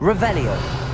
Revelio.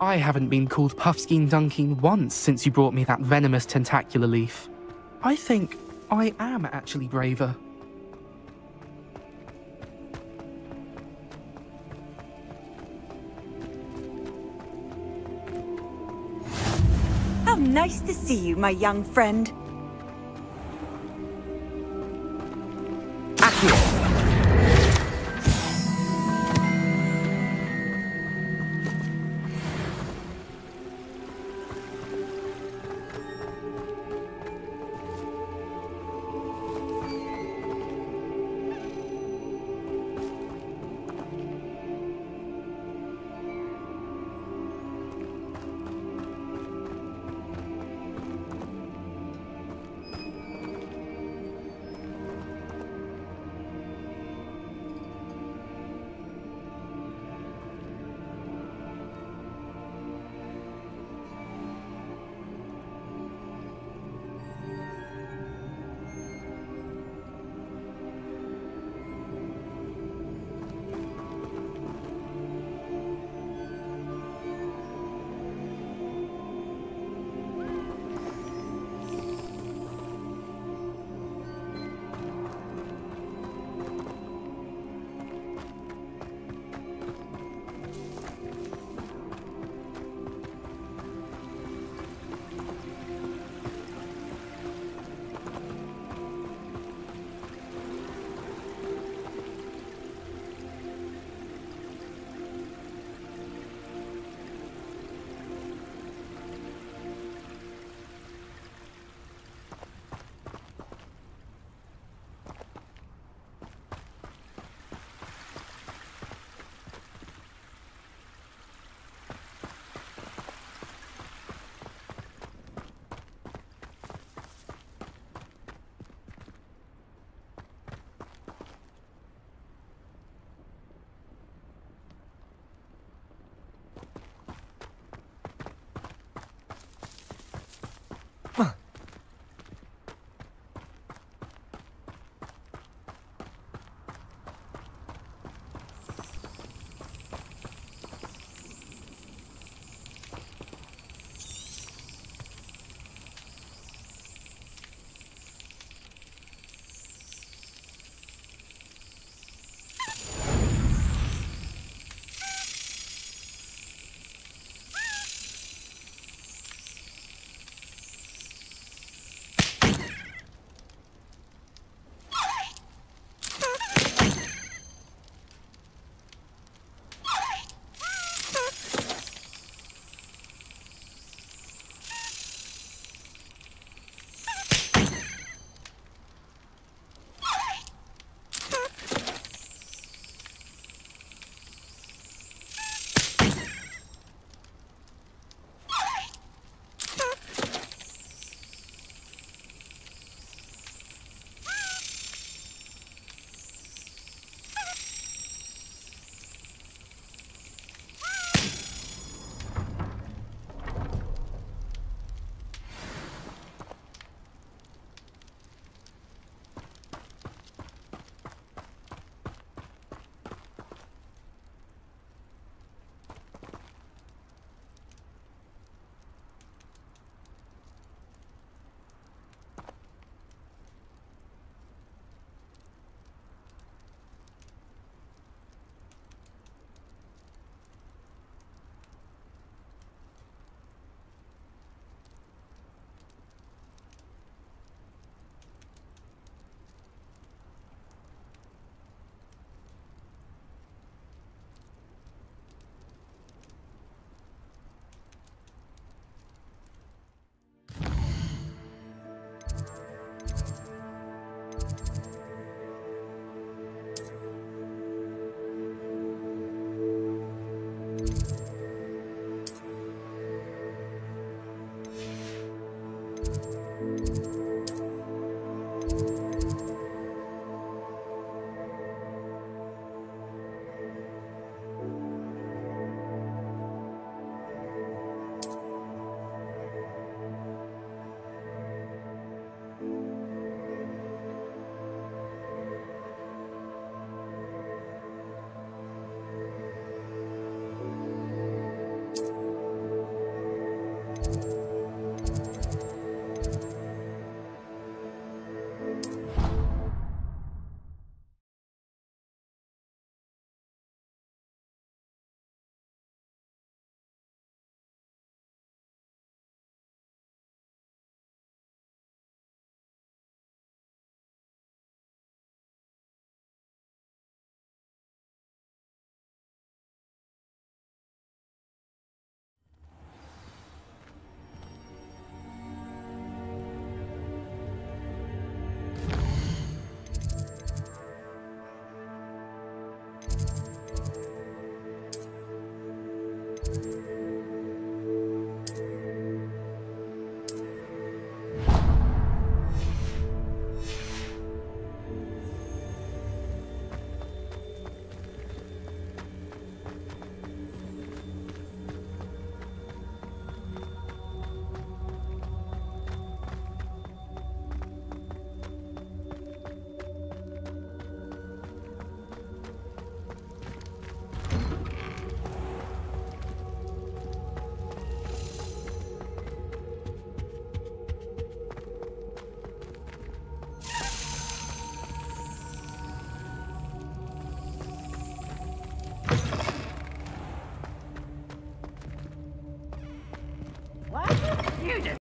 I haven't been called Puffskein Dunking once since you brought me that venomous tentacula leaf. I think I am actually braver. How nice to see you, my young friend.